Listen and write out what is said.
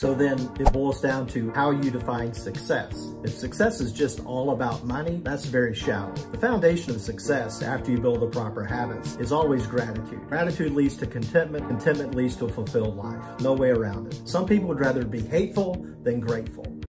So then it boils down to how you define success. If success is just all about money, that's very shallow. The foundation of success after you build the proper habits is always gratitude. Gratitude leads to contentment. Contentment leads to a fulfilled life. No way around it. Some people would rather be hateful than grateful.